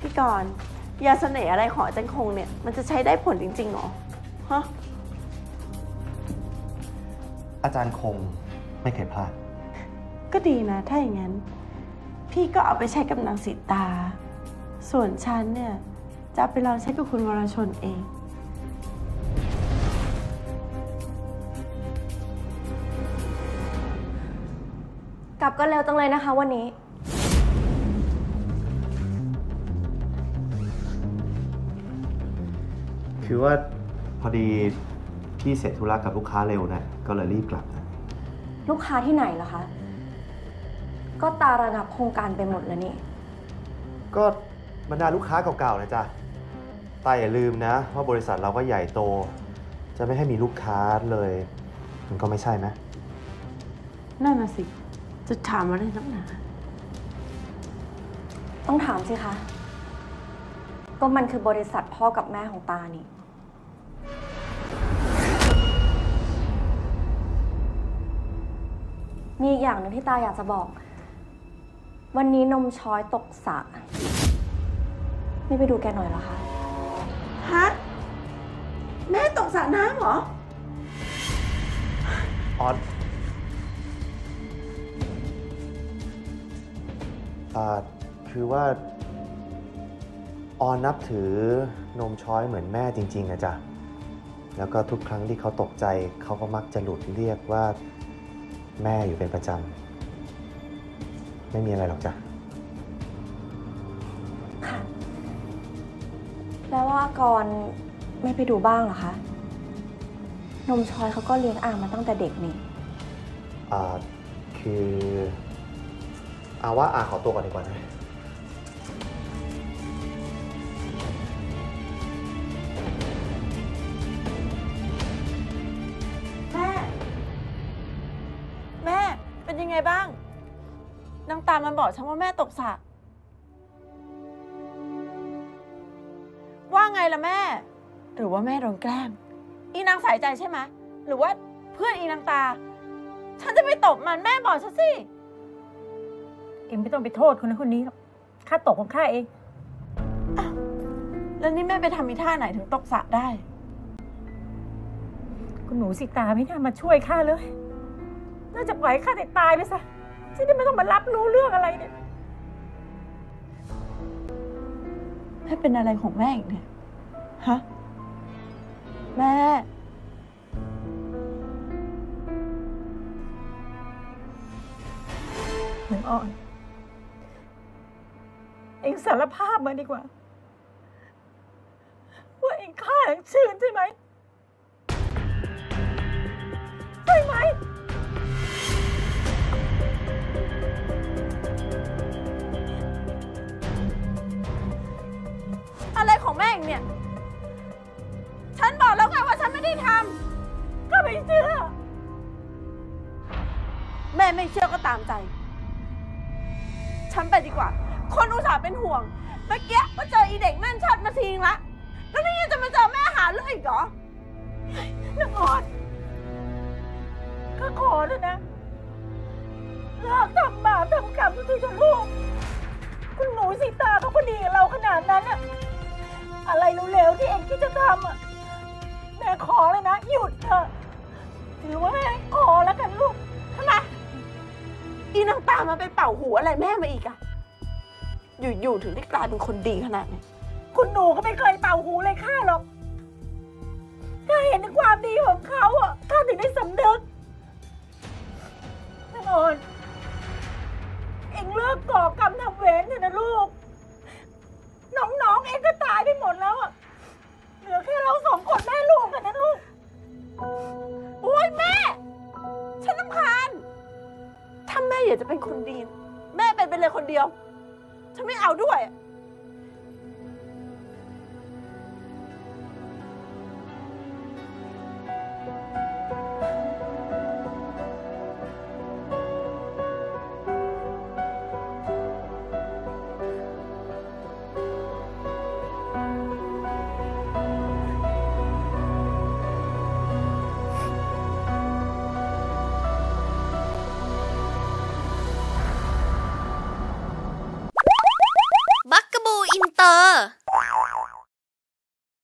พี่กรณ์ยาเสน่ห์อะไรของอาจารย์คงเนี่ย มันจะใช้ได้ผลจริงๆเหรอฮะอาจารย์คงไม่เคยพลาด ก็ดีนะ ถ้าอย่างนั้น พี่ก็เอาไปใช้กับนางสีตา ส่วนฉันเนี่ย จะเอาไปลองใช้กับคุณวรชนเองกลับก็เร็วจังเลยนะคะวันนี้ คือว่าพอดีพี่เสร็จธุระกับลูกค้าเร็วนะก็เลยรีบกลับนะลูกค้าที่ไหนเหรอคะ ก็ตาระงับโครงการไปหมดแล้วนี่ ก็บรรดาลูกค้าเก่าๆนะจ๊ะแตาอย่าลืมนะว่าบริษัทเราก็ใหญ่โต จะไม่ให้มีลูกค้าเลย มันก็ไม่ใช่ไหมนั่นน่ะสิ จะถามอะไรนักหนาต้องถามสิคะ ก็มันคือบริษัทพ่อกับแม่ของตานี่ มีอีกอย่างหนึงที่ตาอยากจะบอก วันนี้นมช้อยตกสระไม่ไปดูแกหน่อยเหรอคะ ฮะ แม่ตกสระน้ำเหรอ ออนอ่าคือว่า ออนนับถือนมช้อยเหมือนแม่จริงๆนะจ๊ะ แล้วก็ทุกครั้งที่เขาตกใจเขาก็มักจะหลุดเรียกว่า แม่อยู่เป็นประจำ ไม่มีอะไรหรอกจ้ะ ค่ะ แล้วว่ากรณ์ไม่ไปดูบ้างเหรอคะ นมช้อยเขาก็เลี้ยงอ่างมาตั้งแต่เด็กนี่ อ่า คืออาว่าอาขอตัวก่อนดีกว่านะ ไงบ้างนางตามันบอกฉันว่าแม่ตกสระว่าไงล่ะแม่ หรือว่าแม่โดนแกล้ง อีนางสายใจใช่ไหมหรือว่าเพื่อนอีนางตา ฉันจะไปตบมันแม่บอกฉันสิ เอ็มไม่ต้องไปโทษคนนั้นคนนี้หรอกค่าตกของข้าเองแล้วนี่แม่ไปทำมีท่าไหนถึงตกสระได้ คุณหนูสิตาไม่น่ามาช่วยข้าเลย น่าจะปล่อยให้ข้าได้ตายไปซะจะได้ไม่ต้องมารับรู้เรื่องอะไรเนี่ยแม่เป็นอะไรของแม่อีกเนี่ย ฮะ แม่ หนึ่งอ่อน เองสารภาพมาดีกว่า ว่าเองฆ่าเองชื่นใช่ไหม ใช่ไหม งเนี่ย ฉันบอกแล้วไงว่าฉันไม่ได้ทำก็ไม่เชื่อ แม่ไม่เชื่อก็ตามใจ ฉันไปดีกว่า คนอุตส่าห์เป็นห่วง เมื่อกี้ก็เจออีเด็กนั่นชัดมาทิ้งละ แล้วนี่ยังจะมาเจอแม่หาเรื่องอีกเหรอนางอ่อนก็ขอแล้วนะเลิกทำบาปทำกรรมทุกทีเถอะลูก คุณหนูสีตาเขาก็ดีกับเราขนาดนั้นอะ อะไรเร็วๆที่เองคิดจะทำอะแม่ขอเลยนะ หยุดเถอะถือว่าแม่ขอแล้วกันลูกทำไมอีนางตามมาไปเป่าหูอะไรแม่มาอีกอะอยู่ๆถึงได้กลายเป็นคนดีขนาดนี้คุณหนูก็ไม่เคยเป่าหูเลยข้าหรอกถ้าเห็นถึงความดีของเขาอะข้า ถ้าแม่อยากจะเป็นคนดี แม่เป็นไปเลยคนเดียว ฉันไม่เอาด้วย